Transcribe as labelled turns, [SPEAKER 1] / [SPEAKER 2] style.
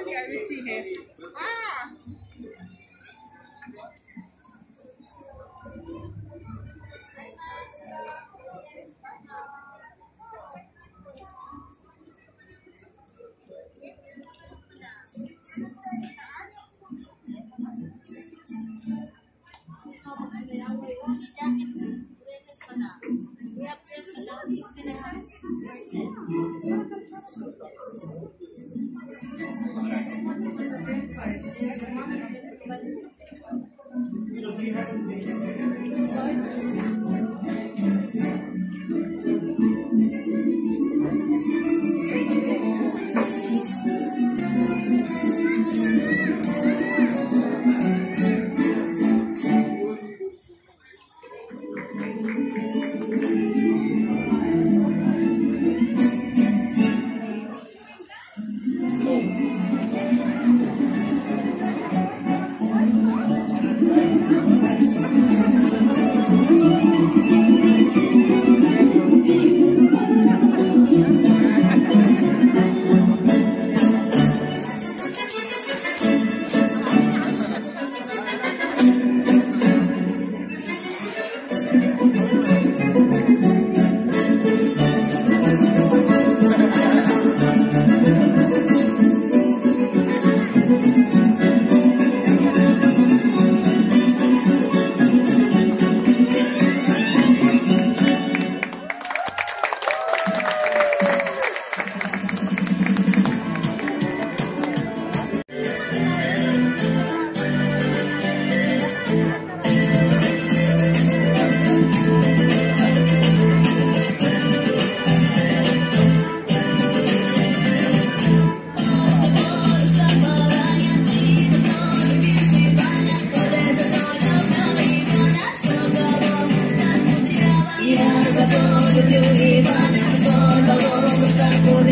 [SPEAKER 1] Okay, I see here. Ah!
[SPEAKER 2] Thank you. Yo te hubiera solo por